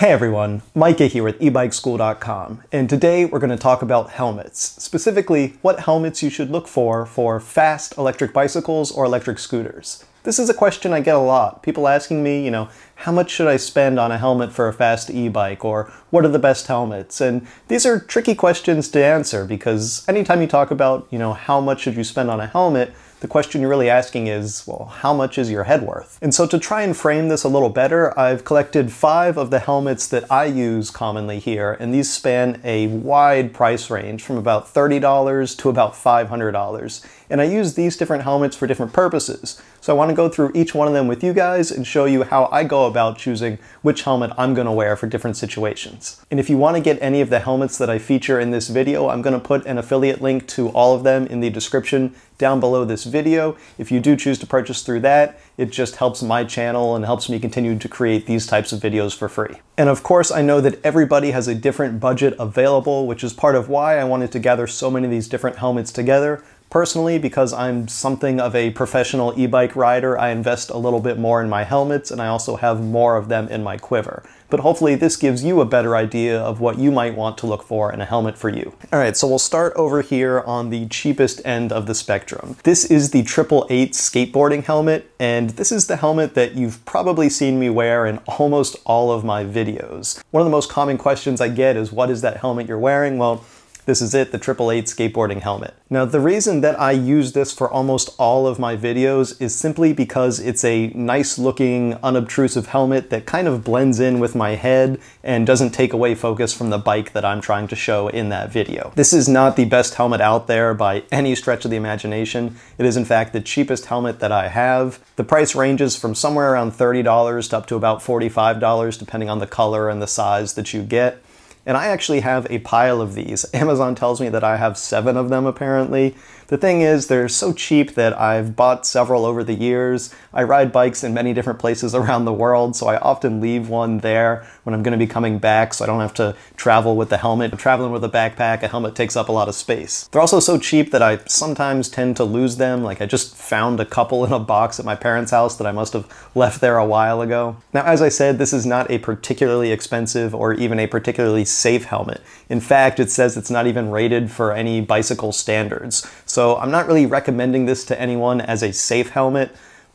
Hey everyone, Micah here with ebikeschool.com, and today we're going to talk about helmets. Specifically, what helmets you should look for for fast electric bicycles or electric scooters. This is a question I get a lot. People asking me, you know, how much should I spend on a helmet for a fast e-bike, or what are the best helmets? And these are tricky questions to answer because anytime you talk about, you know, how much should you spend on a helmet, the question you're really asking is, well, how much is your head worth? And so to try and frame this a little better, I've collected five of the helmets that I use commonly here, and these span a wide price range from about $30 to about $500. And I use these different helmets for different purposes. So I want to go through each one of them with you guys and show you how I go about choosing which helmet I'm going to wear for different situations. And if you want to get any of the helmets that I feature in this video, I'm going to put an affiliate link to all of them in the description down below this video. If you do choose to purchase through that, it just helps my channel and helps me continue to create these types of videos for free. And of course, I know that everybody has a different budget available, which is part of why I wanted to gather so many of these different helmets together Personally, because I'm something of a professional e-bike rider, I invest a little bit more in my helmets and I also have more of them in my quiver. But hopefully this gives you a better idea of what you might want to look for in a helmet for you. All right, so we'll start over here on the cheapest end of the spectrum. This is the Triple Eight skateboarding helmet, and this is the helmet that you've probably seen me wear in almost all of my videos. One of the most common questions I get is, what is that helmet you're wearing? Well, this is it, the Triple Eight skateboarding helmet. Now the reason that I use this for almost all of my videos is simply because it's a nice looking, unobtrusive helmet that kind of blends in with my head and doesn't take away focus from the bike that I'm trying to show in that video. This is not the best helmet out there by any stretch of the imagination. It is in fact the cheapest helmet that I have. The price ranges from somewhere around $30 to up to about $45 depending on the color and the size that you get. And I actually have a pile of these. Amazon tells me that I have seven of them apparently. The thing is, they're so cheap that I've bought several over the years. I ride bikes in many different places around the world, so I often leave one there when I'm going to be coming back so I don't have to travel with the helmet. I'm traveling with a backpack, a helmet takes up a lot of space. They're also so cheap that I sometimes tend to lose them. Like I just found a couple in a box at my parents' house that I must have left there a while ago. Now, as I said, this is not a particularly expensive or even a particularly safe helmet. In fact, it says it's not even rated for any bicycle standards. So I'm not really recommending this to anyone as a safe helmet,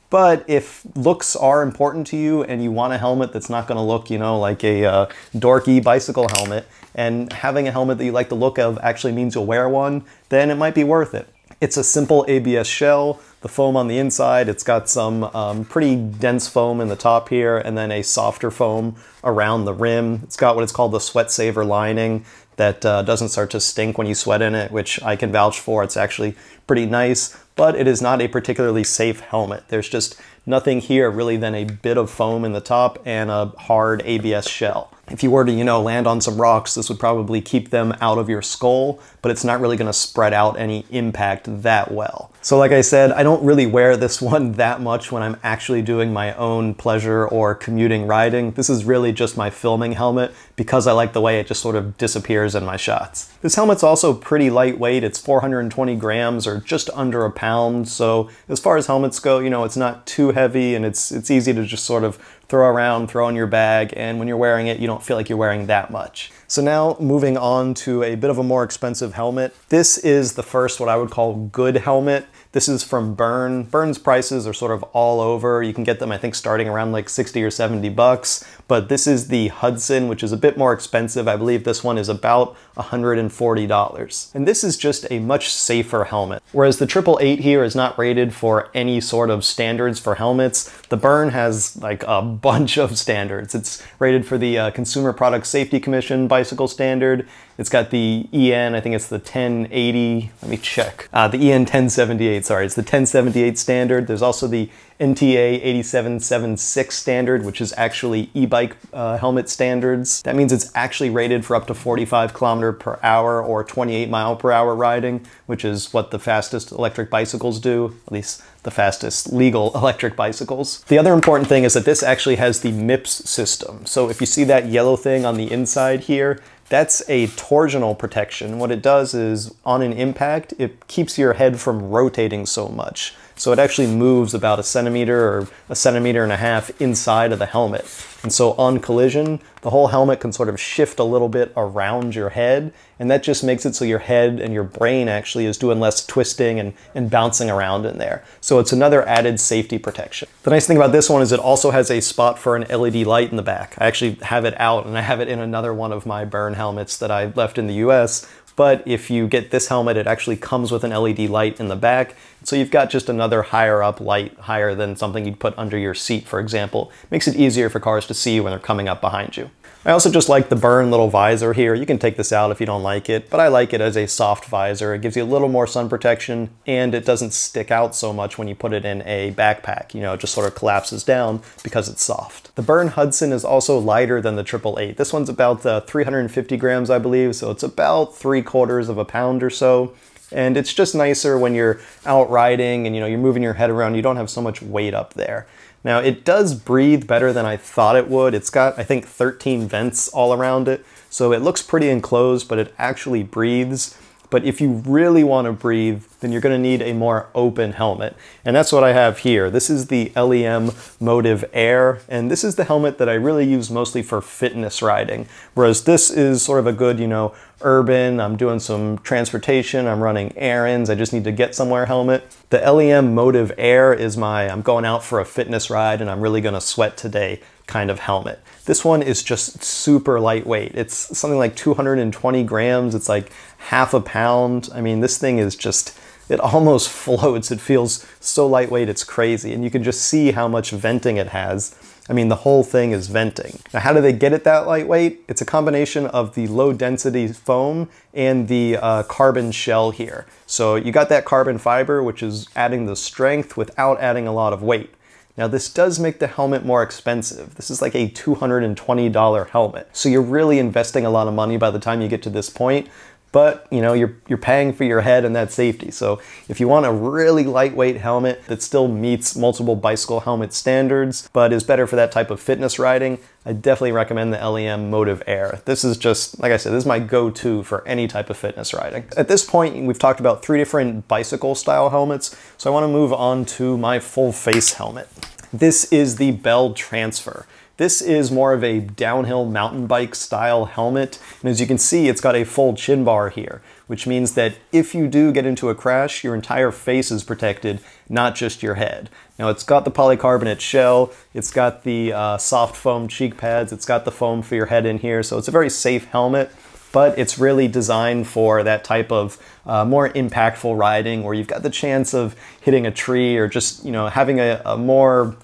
but if looks are important to you and you want a helmet that's not going to look, you know, like a uh, dorky bicycle helmet, and having a helmet that you like the look of actually means you'll wear one, then it might be worth it. It's a simple ABS shell, the foam on the inside, it's got some um, pretty dense foam in the top here, and then a softer foam around the rim. It's got what is called the sweat saver lining that uh, doesn't start to stink when you sweat in it, which I can vouch for. It's actually pretty nice, but it is not a particularly safe helmet. There's just nothing here really than a bit of foam in the top and a hard ABS shell. If you were to, you know, land on some rocks, this would probably keep them out of your skull, but it's not really going to spread out any impact that well. So like I said, I don't really wear this one that much when I'm actually doing my own pleasure or commuting riding. This is really just my filming helmet because I like the way it just sort of disappears in my shots. This helmet's also pretty lightweight. It's 420 grams or just under a pound. So as far as helmets go, you know, it's not too heavy and it's, it's easy to just sort of throw around, throw in your bag, and when you're wearing it, you don't feel like you're wearing that much. So now moving on to a bit of a more expensive helmet. This is the first what I would call good helmet. This is from Bern. Bern's prices are sort of all over. You can get them, I think, starting around like 60 or 70 bucks. But this is the Hudson, which is a bit more expensive. I believe this one is about $140. And this is just a much safer helmet. Whereas the Triple Eight here is not rated for any sort of standards for helmets, the Bern has like a bunch of standards. It's rated for the uh, Consumer Product Safety Commission bicycle standard. It's got the EN, I think it's the 1080, let me check. Uh, the EN 1078, sorry, it's the 1078 standard. There's also the NTA 8776 standard, which is actually e-bike uh, helmet standards. That means it's actually rated for up to 45 kilometer per hour or 28 mile per hour riding, which is what the fastest electric bicycles do, at least the fastest legal electric bicycles. The other important thing is that this actually has the MIPS system. So if you see that yellow thing on the inside here, that's a torsional protection. What it does is, on an impact, it keeps your head from rotating so much. So it actually moves about a centimeter or a centimeter and a half inside of the helmet. And so on collision, the whole helmet can sort of shift a little bit around your head, and that just makes it so your head and your brain actually is doing less twisting and, and bouncing around in there. So it's another added safety protection. The nice thing about this one is it also has a spot for an LED light in the back. I actually have it out and I have it in another one of my Bern helmets that I left in the US but if you get this helmet, it actually comes with an LED light in the back. So you've got just another higher up light, higher than something you'd put under your seat, for example. Makes it easier for cars to see you when they're coming up behind you. I also just like the Bern little visor here. You can take this out if you don't like it, but I like it as a soft visor. It gives you a little more sun protection and it doesn't stick out so much when you put it in a backpack. You know, it just sort of collapses down because it's soft. The Bern Hudson is also lighter than the 888. This one's about uh, 350 grams, I believe, so it's about three quarters of a pound or so. And it's just nicer when you're out riding and you know you're moving your head around, you don't have so much weight up there. Now it does breathe better than I thought it would. It's got, I think, 13 vents all around it. So it looks pretty enclosed, but it actually breathes. But if you really want to breathe, then you're going to need a more open helmet. And that's what I have here. This is the LEM MotivAir, and this is the helmet that I really use mostly for fitness riding. Whereas this is sort of a good, you know, urban, I'm doing some transportation, I'm running errands, I just need to get somewhere helmet. The LEM MotivAir is my, I'm going out for a fitness ride and I'm really gonna sweat today kind of helmet. This one is just super lightweight. It's something like 220 grams. It's like half a pound. I mean, this thing is just, it almost floats. It feels so lightweight, it's crazy. And you can just see how much venting it has. I mean, the whole thing is venting. Now, how do they get it that lightweight? It's a combination of the low density foam and the uh, carbon shell here. So you got that carbon fiber, which is adding the strength without adding a lot of weight. Now this does make the helmet more expensive. This is like a $220 helmet. So you're really investing a lot of money by the time you get to this point, but you know, you're, you're paying for your head and that safety. So if you want a really lightweight helmet that still meets multiple bicycle helmet standards, but is better for that type of fitness riding, I definitely recommend the LEM MotivAir. This is just, like I said, this is my go-to for any type of fitness riding. At this point, we've talked about three different bicycle style helmets, so I wanna move on to my full face helmet. This is the Bell Transfer. This is more of a downhill mountain bike style helmet. And as you can see, it's got a full chin bar here, which means that if you do get into a crash, your entire face is protected, not just your head. Now it's got the polycarbonate shell, it's got the uh, soft foam cheek pads, it's got the foam for your head in here, so it's a very safe helmet but it's really designed for that type of uh, more impactful riding where you've got the chance of hitting a tree or just you know having a, a more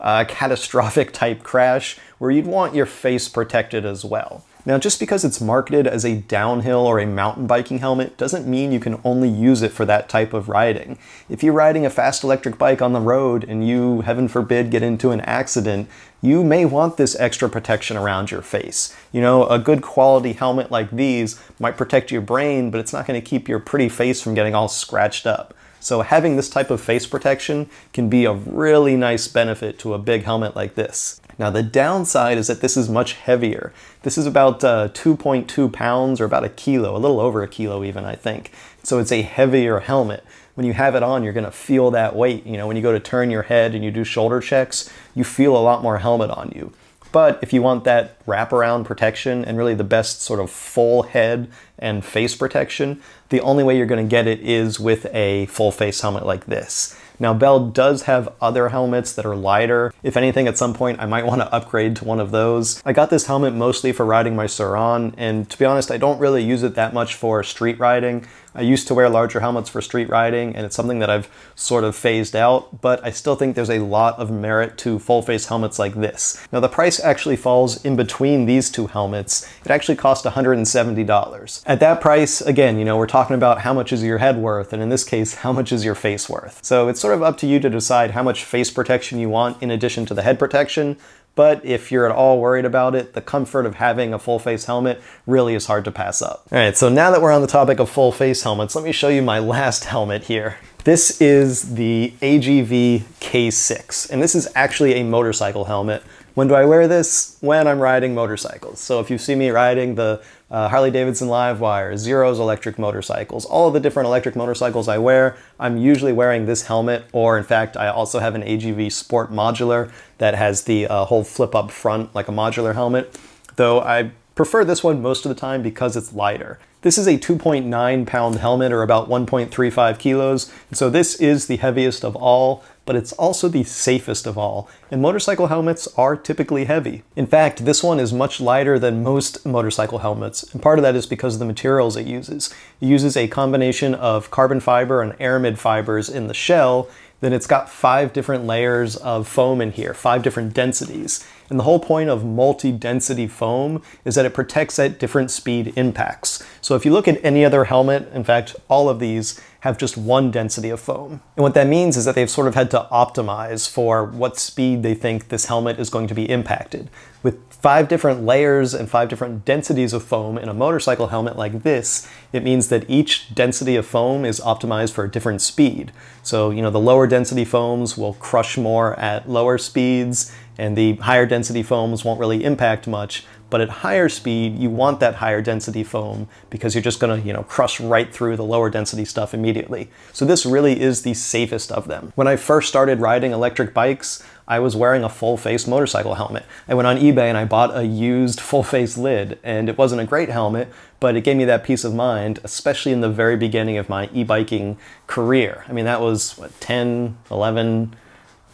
uh, catastrophic type crash where you'd want your face protected as well. Now, just because it's marketed as a downhill or a mountain biking helmet doesn't mean you can only use it for that type of riding. If you're riding a fast electric bike on the road and you, heaven forbid, get into an accident, you may want this extra protection around your face. You know, a good quality helmet like these might protect your brain, but it's not going to keep your pretty face from getting all scratched up. So having this type of face protection can be a really nice benefit to a big helmet like this. Now the downside is that this is much heavier. This is about 2.2 uh, pounds or about a kilo, a little over a kilo even I think. So it's a heavier helmet. When you have it on, you're gonna feel that weight. You know, when you go to turn your head and you do shoulder checks, you feel a lot more helmet on you. But if you want that wraparound protection and really the best sort of full head and face protection, the only way you're going to get it is with a full face helmet like this. Now Bell does have other helmets that are lighter. If anything, at some point I might want to upgrade to one of those. I got this helmet mostly for riding my Sur-Ron, and to be honest, I don't really use it that much for street riding. I used to wear larger helmets for street riding, and it's something that I've sort of phased out, but I still think there's a lot of merit to full face helmets like this. Now the price actually falls in between these two helmets. It actually cost $170. At that price, again, you know, we're talking about how much is your head worth, and in this case, how much is your face worth. So it's sort of up to you to decide how much face protection you want in addition to the head protection, but if you're at all worried about it, the comfort of having a full face helmet really is hard to pass up. All right, so now that we're on the topic of full face helmets, let me show you my last helmet here. This is the AGV K6, and this is actually a motorcycle helmet When do I wear this? When I'm riding motorcycles. So if you see me riding the uh, Harley Davidson Livewire, Zero's electric motorcycles, all of the different electric motorcycles I wear, I'm usually wearing this helmet, or in fact, I also have an AGV Sport Modular that has the uh, whole flip up front like a modular helmet, though I prefer this one most of the time because it's lighter. This is a 2.9 pound helmet or about 1.35 kilos, so this is the heaviest of all, but it's also the safest of all, and motorcycle helmets are typically heavy. In fact, this one is much lighter than most motorcycle helmets, and part of that is because of the materials it uses. It uses a combination of carbon fiber and aramid fibers in the shell, then it's got five different layers of foam in here, five different densities. And the whole point of multi-density foam is that it protects at different speed impacts. So if you look at any other helmet, in fact, all of these have just one density of foam. And what that means is that they've sort of had to optimize for what speed they think this helmet is going to be impacted. With five different layers and five different densities of foam in a motorcycle helmet like this, it means that each density of foam is optimized for a different speed. So, you know, the lower density foams will crush more at lower speeds, and the higher density foams won't really impact much, but at higher speed, you want that higher density foam because you're just gonna, you know, crush right through the lower density stuff immediately. So this really is the safest of them. When I first started riding electric bikes, I was wearing a full face motorcycle helmet. I went on eBay and I bought a used full face lid and it wasn't a great helmet, but it gave me that peace of mind, especially in the very beginning of my e-biking career. I mean, that was what, 10, 11,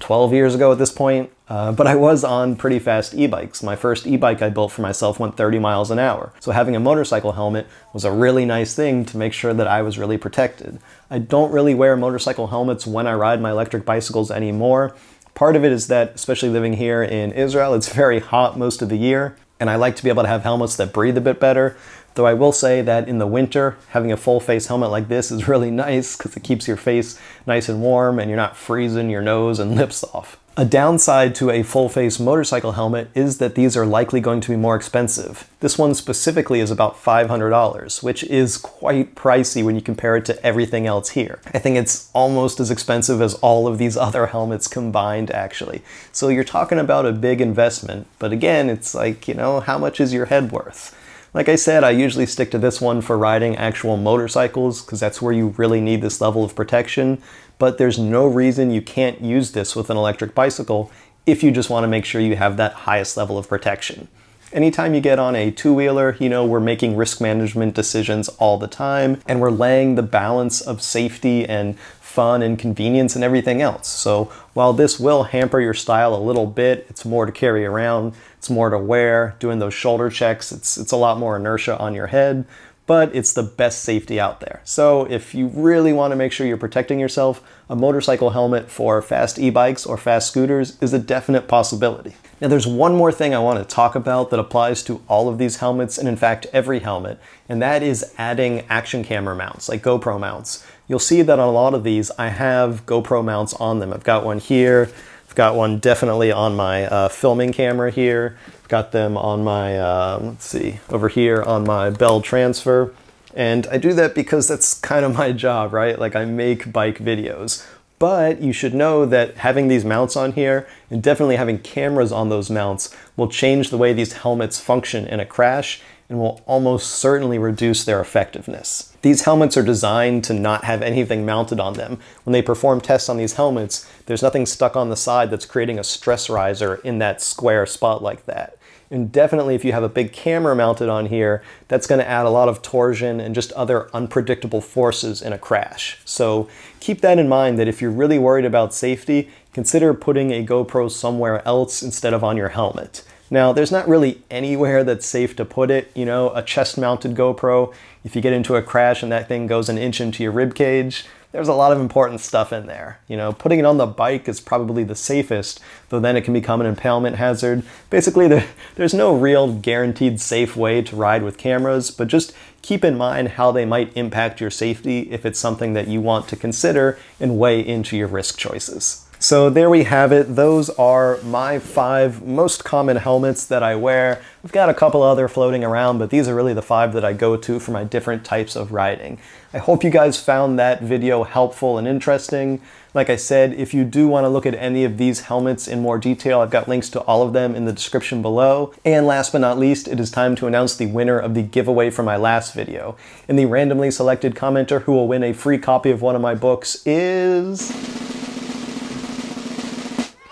12 years ago at this point. Uh, but I was on pretty fast e-bikes. My first e-bike I built for myself went 30 miles an hour. So having a motorcycle helmet was a really nice thing to make sure that I was really protected. I don't really wear motorcycle helmets when I ride my electric bicycles anymore Part of it is that, especially living here in Israel, it's very hot most of the year, and I like to be able to have helmets that breathe a bit better. Though I will say that in the winter, having a full face helmet like this is really nice because it keeps your face nice and warm and you're not freezing your nose and lips off. A downside to a full-face motorcycle helmet is that these are likely going to be more expensive. This one specifically is about $500, which is quite pricey when you compare it to everything else here. I think it's almost as expensive as all of these other helmets combined, actually. So you're talking about a big investment, but again, it's like, you know, how much is your head worth? Like I said, I usually stick to this one for riding actual motorcycles because that's where you really need this level of protection but there's no reason you can't use this with an electric bicycle if you just want to make sure you have that highest level of protection. Anytime you get on a two-wheeler, you know, we're making risk management decisions all the time, and we're laying the balance of safety and fun and convenience and everything else. So while this will hamper your style a little bit, it's more to carry around, it's more to wear, doing those shoulder checks, it's, it's a lot more inertia on your head, but it's the best safety out there. So if you really want to make sure you're protecting yourself, a motorcycle helmet for fast e-bikes or fast scooters is a definite possibility. Now there's one more thing I want to talk about that applies to all of these helmets and in fact every helmet, and that is adding action camera mounts, like GoPro mounts. You'll see that on a lot of these I have GoPro mounts on them. I've got one here, I've got one definitely on my uh, filming camera here. Got them on my, uh, let's see, over here on my Bell Transfer. And I do that because that's kind of my job, right? Like I make bike videos. But you should know that having these mounts on here and definitely having cameras on those mounts will change the way these helmets function in a crash and will almost certainly reduce their effectiveness. These helmets are designed to not have anything mounted on them. When they perform tests on these helmets, there's nothing stuck on the side that's creating a stress riser in that square spot like that. And definitely if you have a big camera mounted on here, that's gonna add a lot of torsion and just other unpredictable forces in a crash. So keep that in mind that if you're really worried about safety, consider putting a GoPro somewhere else instead of on your helmet. Now, there's not really anywhere that's safe to put it. You know, a chest-mounted GoPro, if you get into a crash and that thing goes an inch into your rib cage, there's a lot of important stuff in there. You know, putting it on the bike is probably the safest, though then it can become an impalement hazard. Basically, there, there's no real guaranteed safe way to ride with cameras, but just keep in mind how they might impact your safety if it's something that you want to consider and weigh into your risk choices. So there we have it. Those are my five most common helmets that I wear. I've got a couple other floating around, but these are really the five that I go to for my different types of riding. I hope you guys found that video helpful and interesting. Like I said, if you do want to look at any of these helmets in more detail, I've got links to all of them in the description below. And last but not least, it is time to announce the winner of the giveaway from my last video. And the randomly selected commenter who will win a free copy of one of my books is...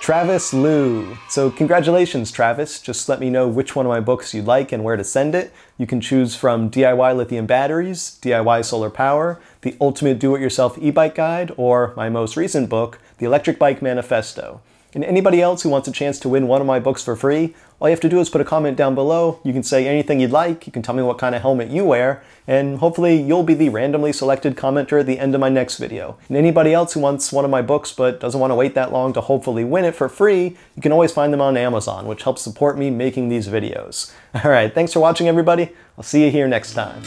Travis Liu. So congratulations, Travis. Just let me know which one of my books you'd like and where to send it. You can choose from DIY lithium batteries, DIY solar power, the ultimate do-it-yourself e-bike guide, or my most recent book, The Electric Bike Manifesto. And anybody else who wants a chance to win one of my books for free, all you have to do is put a comment down below. You can say anything you'd like, you can tell me what kind of helmet you wear, and hopefully you'll be the randomly selected commenter at the end of my next video. And anybody else who wants one of my books but doesn't want to wait that long to hopefully win it for free, you can always find them on Amazon, which helps support me making these videos. Alright, thanks for watching everybody. I'll see you here next time.